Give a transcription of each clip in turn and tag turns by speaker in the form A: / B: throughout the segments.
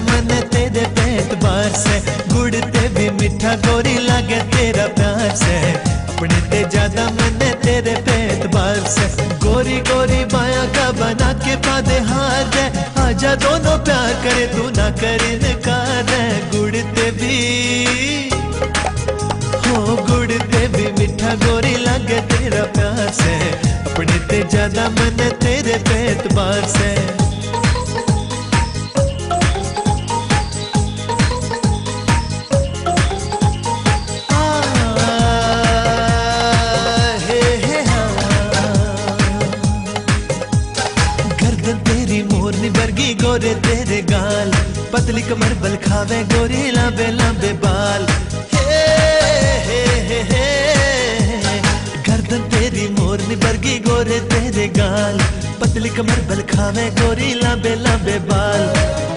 A: मन तेरे पेट बार से। गुड़ ते भी मीठा गोरी लागे तेरा प्यार से। अपने ते ज़्यादा मन तेरे पेट बार से। गोरी गोरी माया का बना के पादे हार दे आजा दोनों प्यार करे, तू ना करे इनकार गुड़ ते भी हो गुड़ ते भी मीठा गोरी लागे तेरा प्यार से। अपने ते ज़्यादा मन तेरे पेट बार से। गोरे तेरे गाल पतली कमर बल खावे गोरी लांबे लांबे बाल। हे हे हे हे गर्दन तेरी मोरनी बरगी गोरे तेरे गाल पतली कमर बल खावे गोरी लांबे लांबे बाल।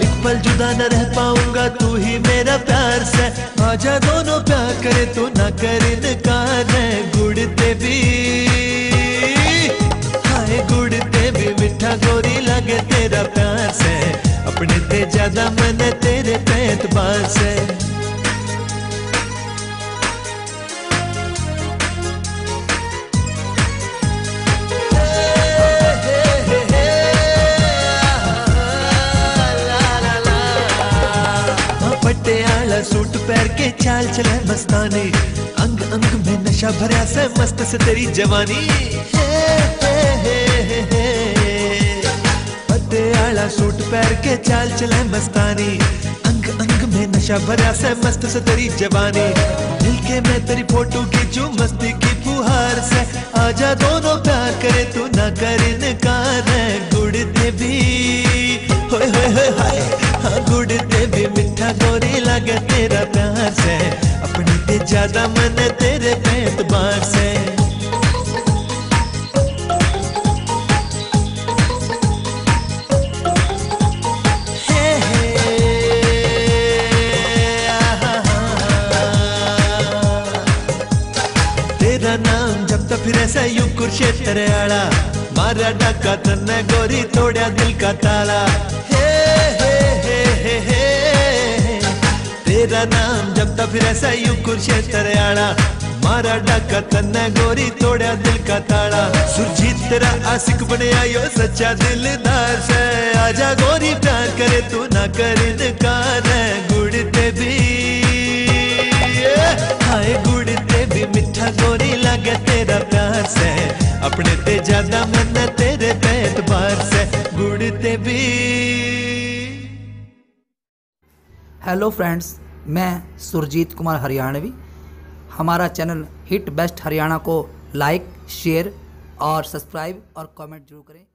A: एक पल जुदा न रह पाऊँगा तू ही मेरा प्यार से। आजा दोनों प्यार करे, तू ना कर इनकार हाँ, पटियाला सूट पहन के चाल चले मस्तानी। अंग अंग में नशा भरा से मस्त से तेरी जवानी। हे। पटियाला सूट पैर के चाल चले मस्तानी। अंग अंग में नशा भरा से मस्त से तेरी जवानी। दिल के मैं तेरी फ़ोटो खींचू मस्ती की फुहार से। आजा दोनों प्यार करे तू प्यार से अपने ते ज़्यादा मन तेरे पेट बार से ऐसा यू कुरुक्षेत्र आड़ा मारा डाका तन्ने गोरी तोड़ा दिल का ताला। हे हे हे हे हे। तेरा नाम जपता फिर ऐसा यू कुरुक्षेत्र आड़ा मारा डाका तन्ने गोरी तोड़ा दिल का ताला सुरजीत, तेरा आशिक बने आयो सच्चा दिलदार से आजा गोरी, प्यार करे तू ना कर इनकार है। गुड़ते भी हाय गुड़ते भी, मीठा गोरी लगे तेरा प्यार से। अपने ते ज़्यादा मन तेरे पेट बार से। गुड़ते भी।
B: हेलो फ्रेंड्स मैं सुरजीत कुमार हरियाणवी। हमारा चैनल हिट बेस्ट हरियाणा को लाइक, शेयर और सब्सक्राइब और कमेंट ज़रूर करें।